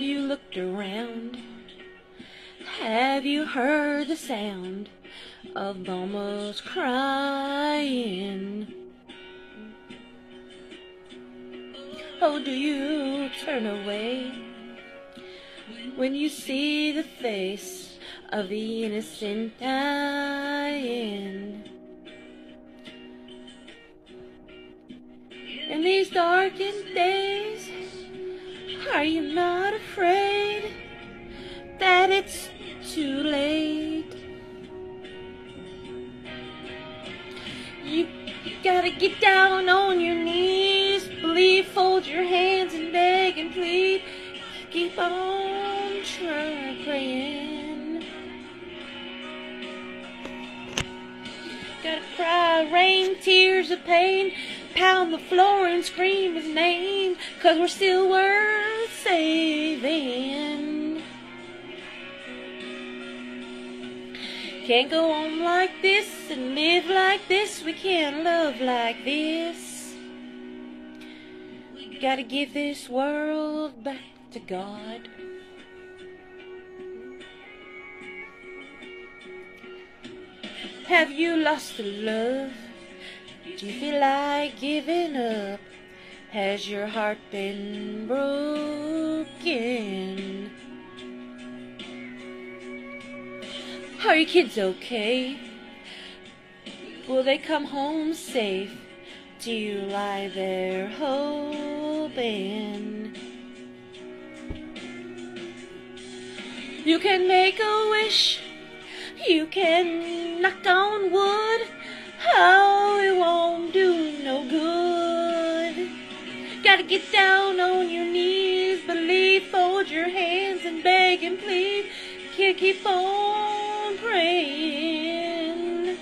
looked around? Have you heard the sound of mamas crying? Oh, do you turn away when you see the face of the innocent dying? In these darkened days, are you not afraid that it's too late? You, gotta get down on your knees, believe, fold your hands and beg and plead. Keep on trying, praying. Gotta cry, rain, tears of pain, pound the floor and scream his name, cause we're still worth saving. Can't go on like this and live like this, we can't love like this. We Gotta give this world back to God. Have you lost the love? Do you feel like giving up? Has your heart been broken? Are your kids okay? Will they come home safe? Do you lie there hoping? You can make a wish. You can knock on wood. Oh, get down on your knees, believe, fold your hands and beg and plead. Can't keep on praying.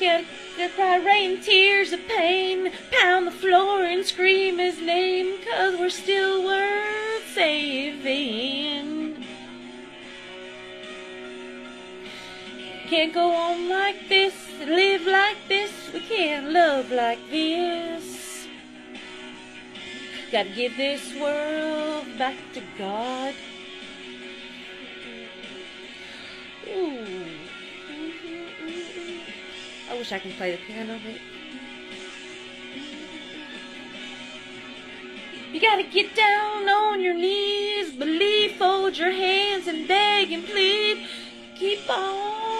Can't cry rain tears of pain, pound the floor and scream his name, cause we're still worth Can't go on like this, live like this, we can't love like this. Gotta give this world back to God. Ooh. I wish I could play the piano, you gotta get down on your knees, believe, fold your hands and beg and plead. Keep on